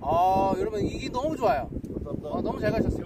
아 여러분 이게 너무 좋아요. 아, 너무 잘 가셨어요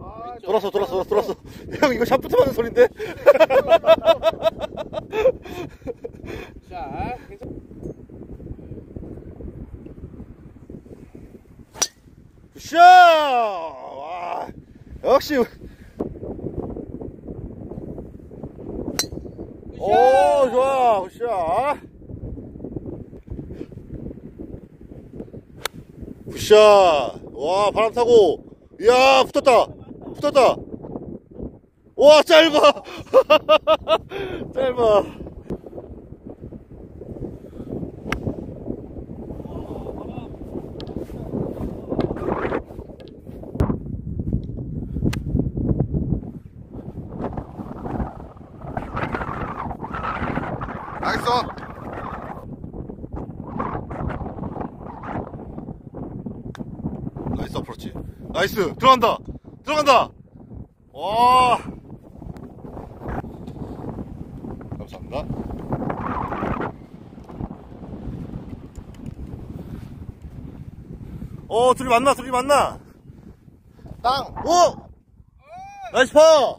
아, 돌았어, 돌았어, 돌았어. 형, 이거 샤프트 맞는 소린데? 자 굿샷! 와, 역시. 오, 좋아, 굿샷. 굿샷. 와, 바람 타고. 이야, 붙었다. 붙었다. 와, 짧아. 짧아. Nice. Nice 어프로치. Nice. 들어간다. 들어간다. 와. 감사합니다. 어, 둘이 만나, 둘이 만나. 땅. 오! Nice 파!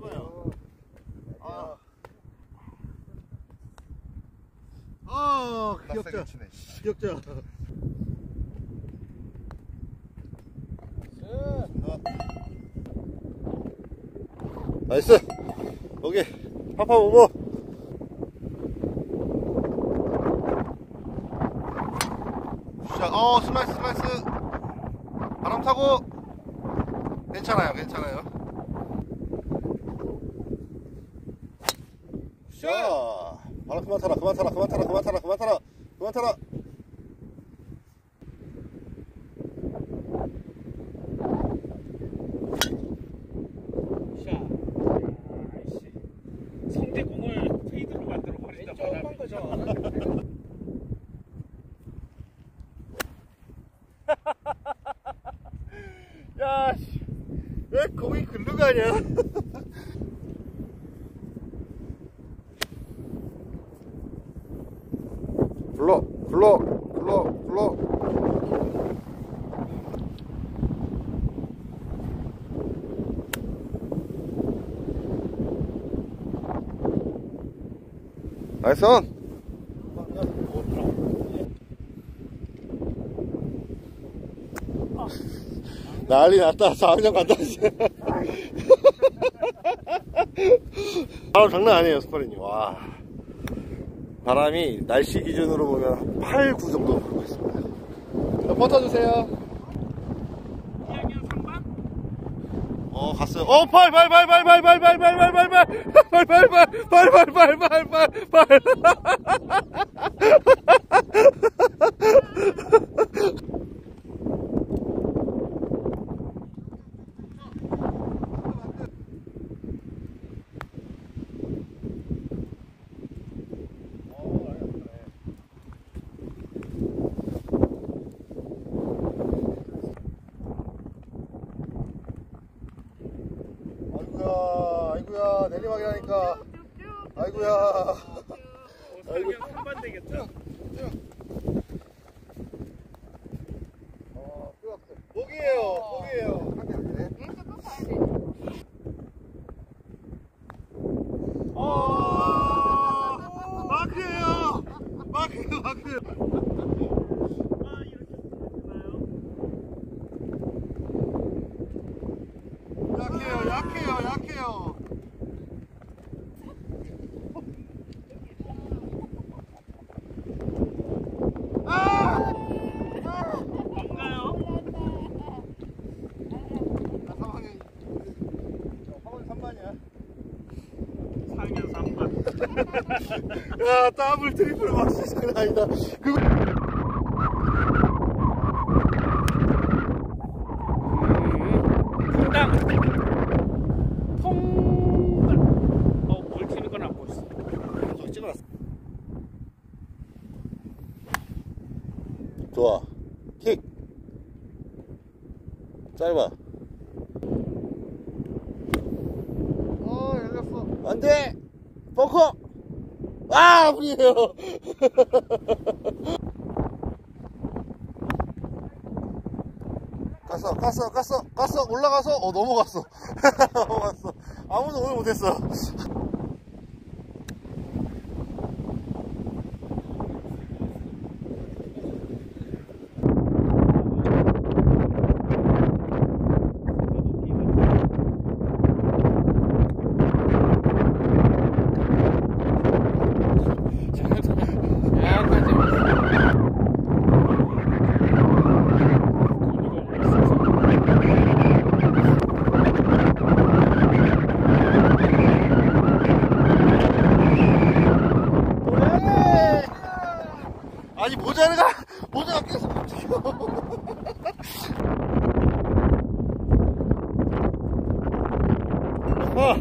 짧아요. 아. 아, 귀엽자. 귀엽자. 나이스. 오케이. 파파 오버. 자, 어, 슬라이스, 슬라이스. 바람 타고. 괜찮아요, 괜찮아요. 자, 바람 그만 타라, 그만 타라, 그만 타라, 그만 타라, 그만 타라, Levanta lá. 불러, 불러, 불러, 불러. 나이스 온. 난리 났다. 4학년 간다. 이제. 바람 장난 아니에요, 스파링님. 와. 바람이 날씨 기준으로 보면 8, 9 정도 불고 있습니다. 자, 버텨주세요 2학년 3반? 어, 갔어요. 어, 팔, 팔, 팔, 팔, 팔, 팔, 팔, 팔, 팔, 팔, 팔, 팔, 팔, 팔, 팔, 팔, 팔, 팔, 팔. 아이고야, 아이고야, 내리막이라니까. 아이고야. 아이고. 4학년 3반 되겠죠? 야 더블 트리플 막시 장난 아니다. 그거 안 어, 좋아. 킥. 짧아. 어 열렸어. 안돼! 벙커! 아, 우리에요 갔어, 갔어, 갔어, 갔어, 올라가서, 어, 넘어갔어. 넘어갔어. 아무도 오늘 못했어. 약간 재밌어. 아니, 모자가, 모자가 계속 움직여. 아.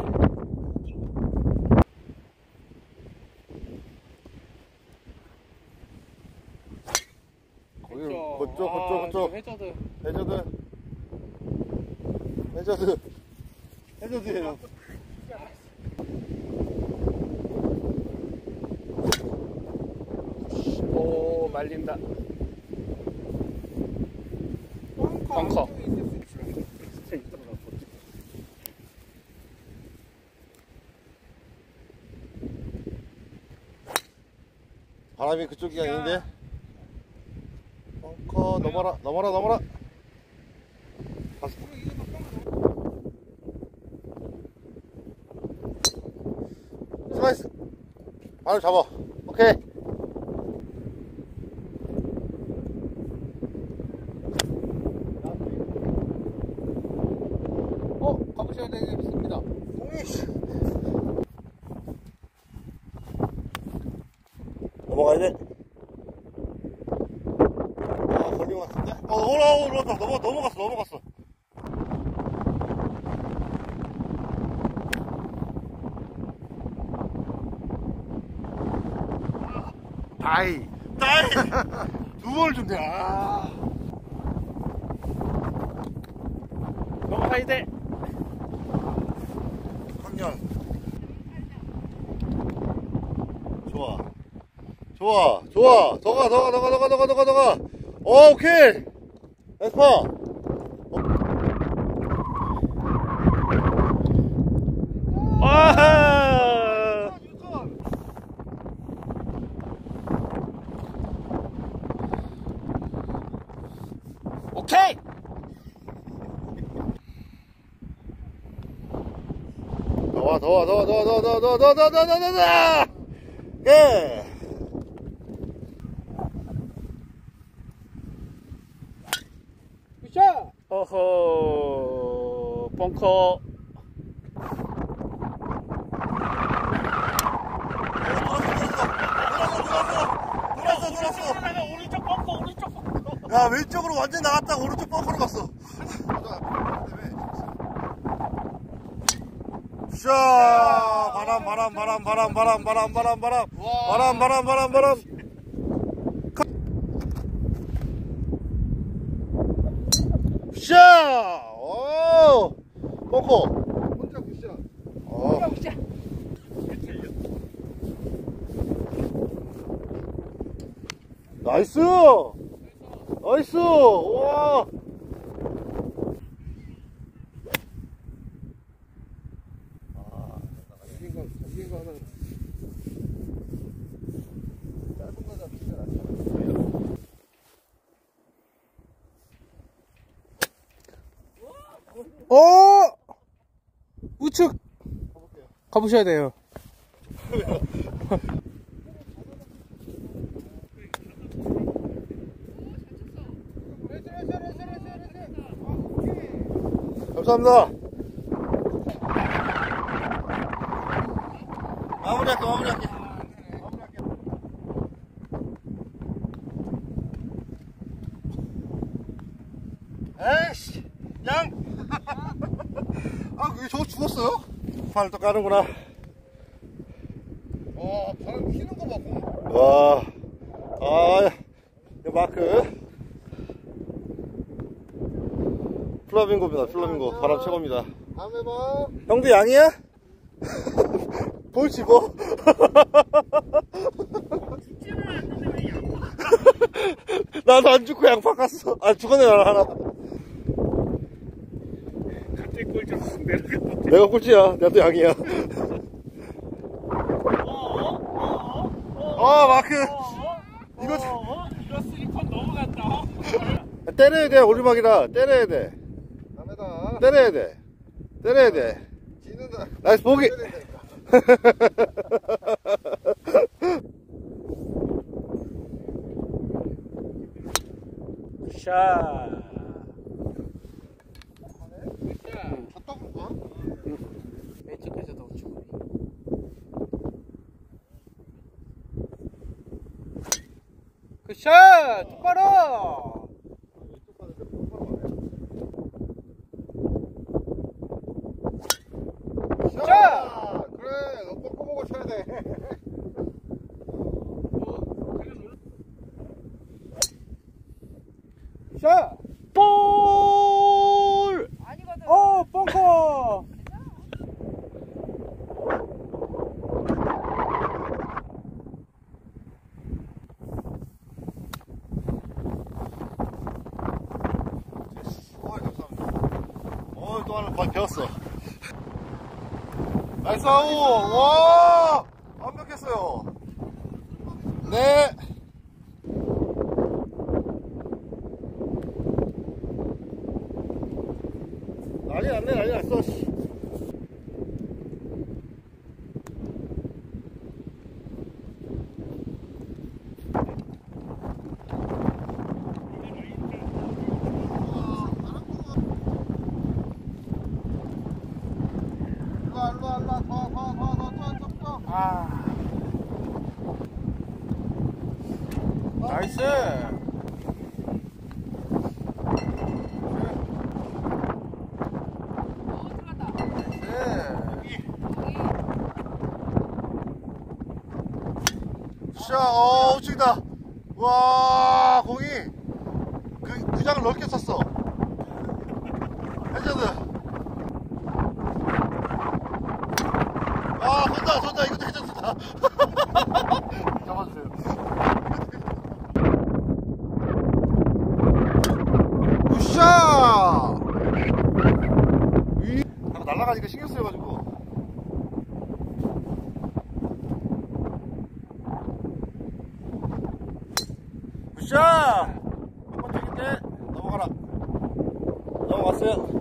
거기, 그쪽, 그쪽, 그쪽. 해저드. 해저드. 해저드. 해저드예요. 오, 말린다. 벙커. 바람이 그쪽이 아닌데. 벙커 넘어라, 넘어라, 넘어라. 갔어. 슬라이스. 발을 잡아. 오케이. 어, 가보셔야 되겠습니다. 공이 씨. 넘어가야 돼. 아, 걸린 것 같은데? 어, 올라, 올라왔다. 넘어, 넘어갔어, 넘어갔어. 다이. 다이! 두 번을 준대, 아. 넘어가야 돼. 학년. 좋아. 좋아. 좋아. 더가, 더가, 더가, 더가, 더가, 더가, 더가. 어, 오케이. 에스파. 아! 오케이! 더와, 더와, 더와, 더와. 예. 어허, 벙커. 야, 왼쪽으로 완전 나갔다 오른쪽 벙커로 갔어. 샤 바람 바람 바람 바람 바람 바람 바람 바람 와. 바람 바람 바람 바람 샤! 오! 벙커 혼자 Good shot. 어. Nice! Nice! 와! 잡힌 거, 잡힌 거 하나. 짧은 거 잡힌 거 낫잖아. 어! 우측! 가보셔야 돼요. 감사합니다. 마무리할게, 마무리할게. 에이씨, 양! 아, 왜 저거 죽었어요? 팔도 까는구나. 와, 바람 휘는 거 봐. 와, 아, 이 마크. 플라밍고입니다. 플라밍고. 바람 최고입니다. 다음에 봐. 형도 양이야? 볼지 뭐. 나도 안 죽고 양 바꿨어. 아, 죽었네, 나 하나. 갑자기 꼴좀 내가 꼴찌야. 나도 양이야. 어, 마크. 이거 어, 이거 슬리퍼 넘어갔다. 때려야 돼, 오르막이라. 때려야 돼. 다음에다. 때려야 돼. 때려야 돼. 지는다. Nice 보기. 샷. 쳤다고 봐. 왼쪽에서도 우측으로. 굿샷! 똑바로! 자! 그래, 너 꺾고 보고 쳐야 돼. 샷! 볼! 아니거든. 어, 벙커! 어, 감사합니다. 어, 또 하나 많이 배웠어. 나이스 아우! 와! 완벽했어요. 네. 난리 났네, 난리 났어. 씨. 일로와, 일로와, 일로와. 더, 더, 더, 더, 더, 더, 더. 아. 나이스! 어. 샤, 어, 우측이다. 와, 공이 그, 그 장을 넓게 쳤어. 해저드. 아, 손다, 손다. 이것도 해저드다. 잡아주세요. 우샤! 위, 자꾸 날아가니까 신경 쓰여가지고. 굿샷! 한번 되겠네. 넘어가라. 넘어갔어요.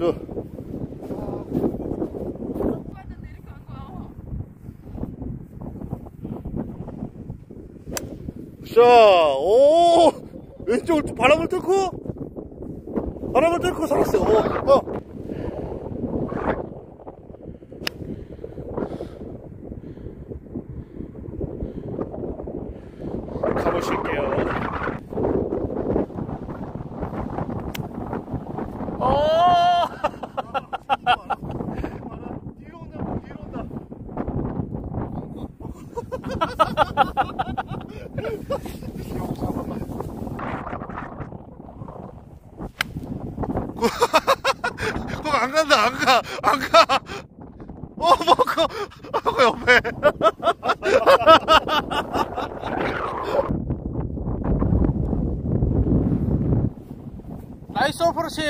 거야. 굿샷! 오! 왼쪽을 또 바람을 뚫고, 바람을 뚫고 살았어요. 어, 어. 가보실게요. 어! 뒤로 온다, 뒤로 온다. 그거 안 간다, 안 가, 안 가. 어, 먹고, 하고 옆에. 나이스 어프로치!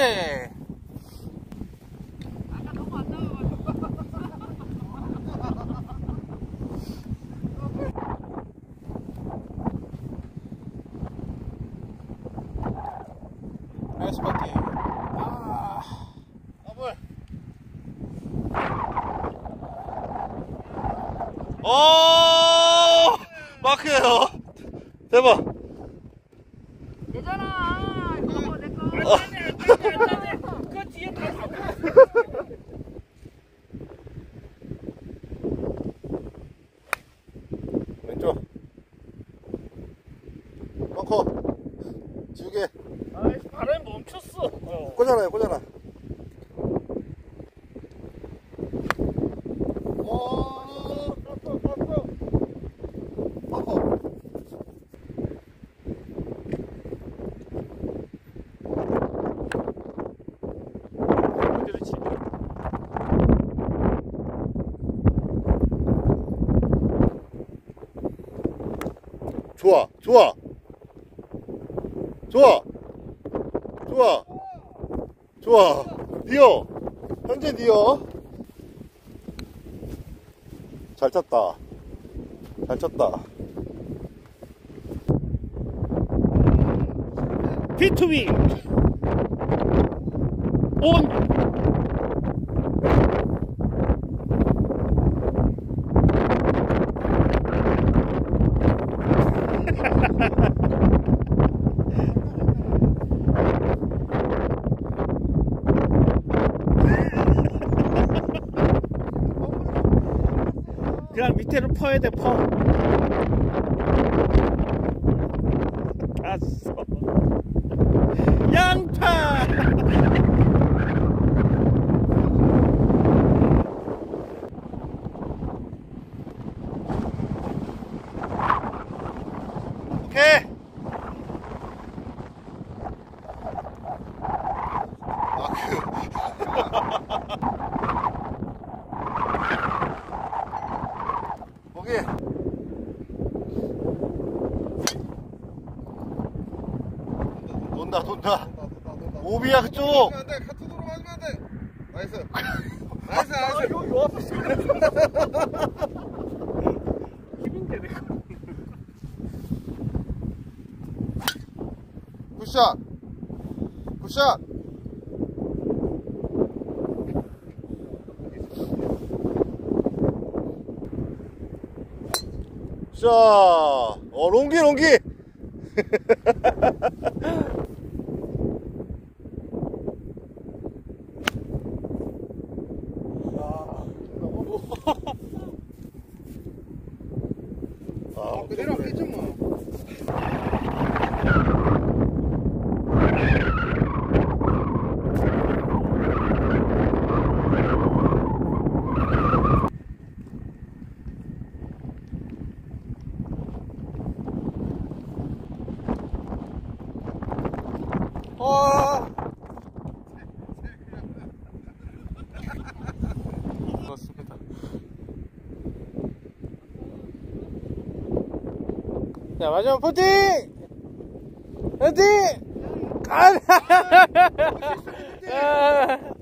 나이스 파티. 놓고 지우개. 아이 바람이 멈췄어. 어. 꽂아놔요 꽂아놔. 어. 좋아 좋아. 좋아. 좋아. 좋아. 뛰어. 현재 뛰어. 잘 쳤다. 잘 쳤다. B2B 온 그냥 밑에로 퍼야 돼 퍼. 아싸. 양파. 돈다, 돈다. 오비야, 그쪽. 안 돼. 카트도로 맞으면 안 돼. Nice. Nice, nice. 요 앞에 힘인데 내가. Good shot. Good shot. 자, 어, 롱기, 롱기. 아, 그대로 앞겠죠 뭐. 아. 그렇습니다. 자 마지막 포팅. 포팅. 아.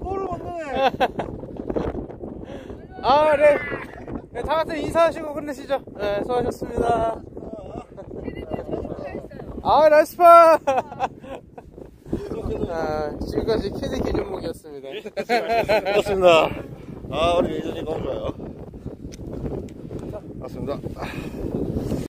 볼을 먹네. 아, 네. 네, 다 같이 인사하시고 끝내시죠. 네, 수고하셨습니다. 아, nice 파! 아, 지금까지 캐디 기준목이었습니다. 그렇습니다. 아, 우리 메이저님 너무 좋아요. 맞습니다.